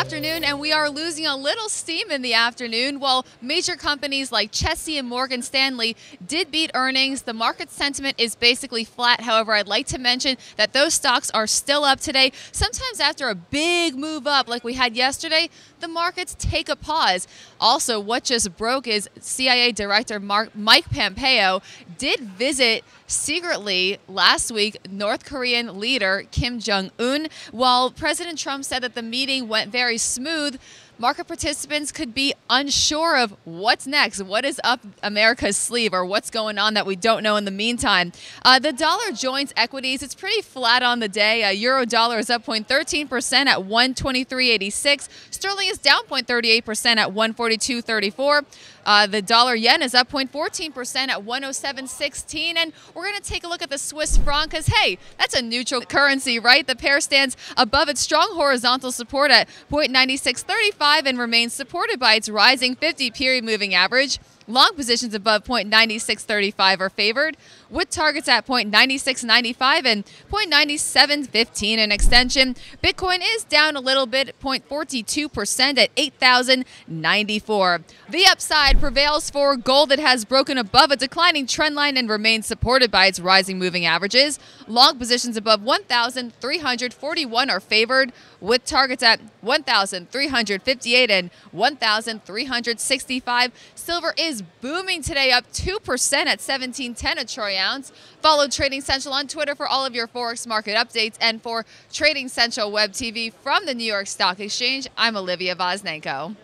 afternoon, and we are losing a little steam in the afternoon. While major companies like Chessie and Morgan Stanley did beat earnings, the market sentiment is basically flat. However, I'd like to mention that those stocks are still up today. Sometimes after a big move up like we had yesterday, the markets take a pause. Also, what just broke is CIA Director Mark, Mike Pompeo did visit secretly last week North Korean leader Kim Jong un. While President Trump said that the meeting went very smooth, market participants could be unsure of what's next, what is up America's sleeve, or what's going on that we don't know in the meantime. Uh, the dollar joins equities. It's pretty flat on the day. Uh, Euro dollar is up 0.13% at 123.86. Sterling is down 0.38% at 142.34. Uh, the dollar yen is up 0.14% at 107.16. And we're going to take a look at the Swiss franc because, hey, that's a neutral currency, right? The pair stands above its strong horizontal support at 0.9635 and remains supported by its rising 50 period moving average. Long positions above 0.9635 are favored, with targets at 0.9695 and 0.9715 in extension. Bitcoin is down a little bit, 0.42% at 8,094. The upside prevails for gold that has broken above a declining trend line and remains supported by its rising moving averages. Long positions above 1,341 are favored, with targets at 1,358 and 1,365. Silver booming today, up 2% at 1710 a troy ounce. Follow Trading Central on Twitter for all of your Forex market updates and for Trading Central Web TV from the New York Stock Exchange. I'm Olivia Voznenko.